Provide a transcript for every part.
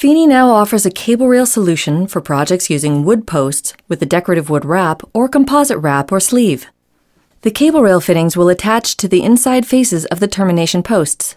Feeney now offers a cable rail solution for projects using wood posts with a decorative wood wrap or composite wrap or sleeve. The cable rail fittings will attach to the inside faces of the termination posts.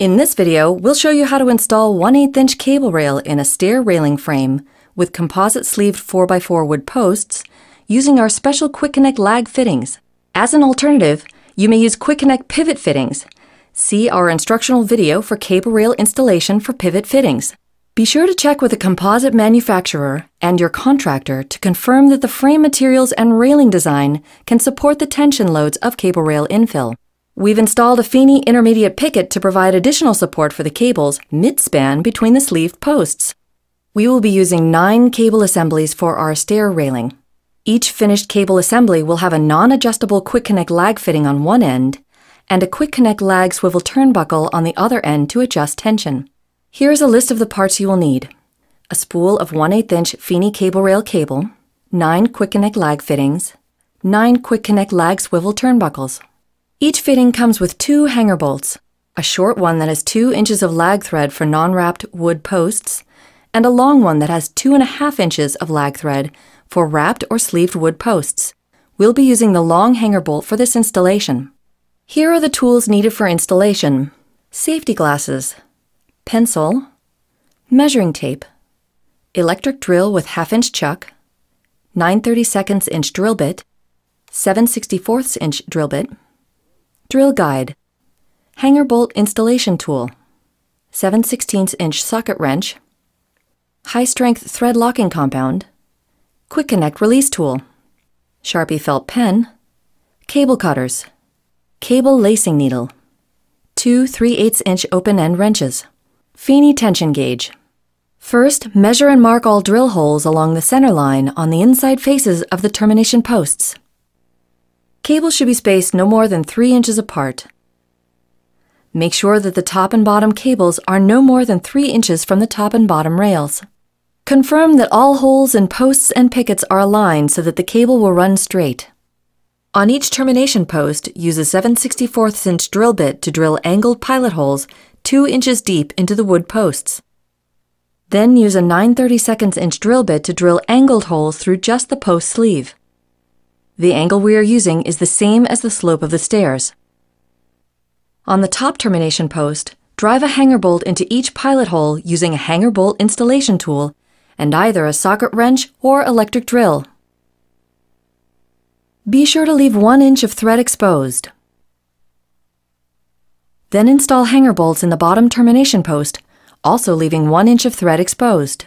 In this video, we'll show you how to install 1 8 inch cable rail in a stair railing frame with composite sleeved 4x4 wood posts using our special Quick Connect lag fittings. As an alternative, you may use Quick Connect pivot fittings. See our instructional video for cable rail installation for pivot fittings. Be sure to check with a composite manufacturer and your contractor to confirm that the frame materials and railing design can support the tension loads of cable rail infill. We've installed a Feeney intermediate picket to provide additional support for the cables mid-span between the sleeved posts. We will be using nine cable assemblies for our stair railing. Each finished cable assembly will have a non-adjustable Quick Connect lag fitting on one end and a Quick Connect lag swivel turnbuckle on the other end to adjust tension. Here is a list of the parts you will need. A spool of 1 8 inch Feeney cable rail cable, 9 Quick Connect lag fittings, 9 Quick Connect lag swivel turnbuckles. Each fitting comes with two hanger bolts, a short one that has 2 inches of lag thread for non-wrapped wood posts, and a long one that has 2.5 inches of lag thread for wrapped or sleeved wood posts. We'll be using the long hanger bolt for this installation. Here are the tools needed for installation. Safety glasses, pencil, measuring tape, electric drill with half inch chuck, 9 32 inch drill bit, 7 64 inch drill bit, drill guide, hanger bolt installation tool, 7 16 inch socket wrench, high strength thread locking compound, quick connect release tool, Sharpie felt pen, cable cutters, cable lacing needle, two 3 8 inch open end wrenches. Feeney tension gauge. First, measure and mark all drill holes along the center line on the inside faces of the termination posts. Cables should be spaced no more than 3 inches apart. Make sure that the top and bottom cables are no more than 3 inches from the top and bottom rails. Confirm that all holes in posts and pickets are aligned so that the cable will run straight. On each termination post, use a 7 64 inch drill bit to drill angled pilot holes 2 inches deep into the wood posts. Then use a 9 32 inch drill bit to drill angled holes through just the post sleeve. The angle we are using is the same as the slope of the stairs. On the top termination post, drive a hanger bolt into each pilot hole using a hanger bolt installation tool and either a socket wrench or electric drill. Be sure to leave 1 inch of thread exposed. Then install hanger bolts in the bottom termination post, also leaving 1 inch of thread exposed.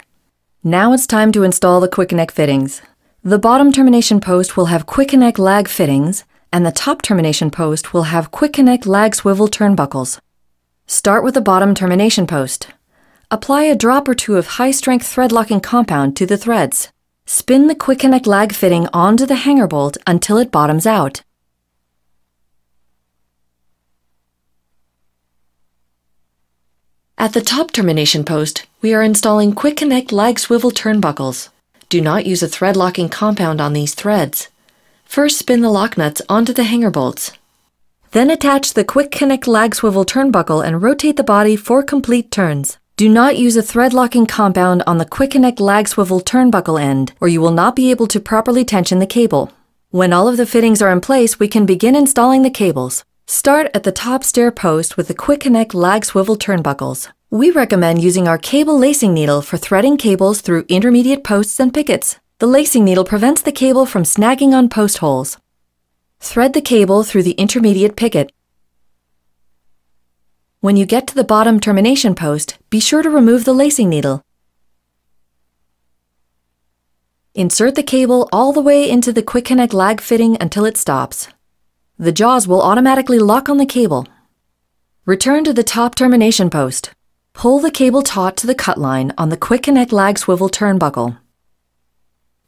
Now it's time to install the Quick Connect fittings. The bottom termination post will have Quick Connect lag fittings, and the top termination post will have Quick Connect lag swivel turnbuckles. Start with the bottom termination post. Apply a drop or two of high-strength thread locking compound to the threads. Spin the Quick Connect lag fitting onto the hanger bolt until it bottoms out. At the top termination post, we are installing Quick Connect lag swivel turnbuckles. Do not use a thread locking compound on these threads. First spin the lock nuts onto the hanger bolts. Then attach the Quick Connect lag swivel turnbuckle and rotate the body four complete turns. Do not use a thread locking compound on the Quick Connect lag swivel turnbuckle end or you will not be able to properly tension the cable. When all of the fittings are in place, we can begin installing the cables. Start at the top stair post with the Quick Connect lag swivel turnbuckles. We recommend using our cable lacing needle for threading cables through intermediate posts and pickets. The lacing needle prevents the cable from snagging on post holes. Thread the cable through the intermediate picket. When you get to the bottom termination post, be sure to remove the lacing needle. Insert the cable all the way into the Quick Connect lag fitting until it stops. The jaws will automatically lock on the cable. Return to the top termination post. Pull the cable taut to the cut line on the Quick Connect lag swivel turnbuckle.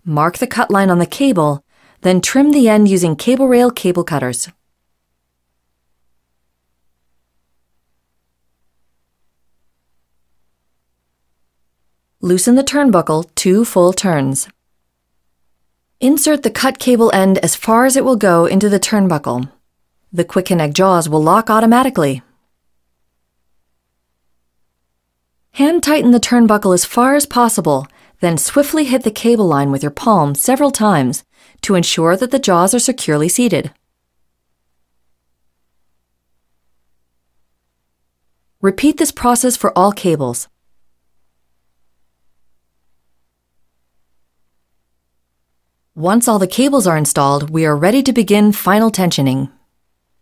Mark the cut line on the cable, then trim the end using cable rail cable cutters. Loosen the turnbuckle two full turns. Insert the cut cable end as far as it will go into the turnbuckle. The Quick Connect jaws will lock automatically. Hand tighten the turnbuckle as far as possible, then swiftly hit the cable line with your palm several times to ensure that the jaws are securely seated. Repeat this process for all cables. Once all the cables are installed, we are ready to begin final tensioning.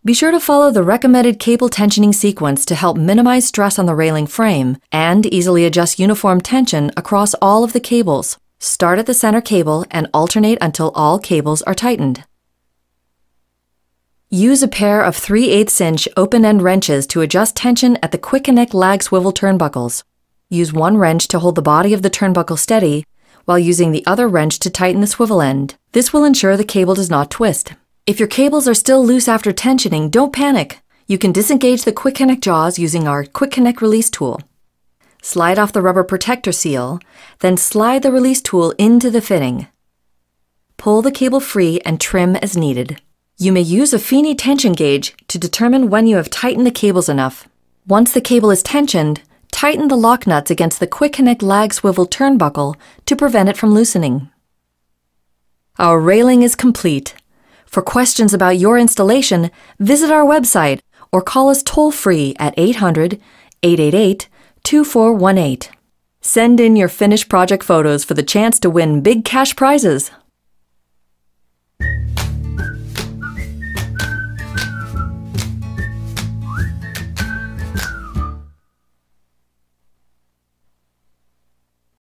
Be sure to follow the recommended cable tensioning sequence to help minimize stress on the railing frame and easily adjust uniform tension across all of the cables. Start at the center cable and alternate until all cables are tightened. Use a pair of 3 8 inch open-end wrenches to adjust tension at the quick connect lag swivel turnbuckles. Use one wrench to hold the body of the turnbuckle steady while using the other wrench to tighten the swivel end. This will ensure the cable does not twist. If your cables are still loose after tensioning, don't panic. You can disengage the Quick Connect jaws using our Quick Connect release tool. Slide off the rubber protector seal, then slide the release tool into the fitting. Pull the cable free and trim as needed. You may use a Feeney tension gauge to determine when you have tightened the cables enough. Once the cable is tensioned, tighten the lock nuts against the Quick Connect lag swivel turnbuckle to prevent it from loosening. Our railing is complete. For questions about your installation, visit our website or call us toll free at 800 888 2418. Send in your finished project photos for the chance to win big cash prizes.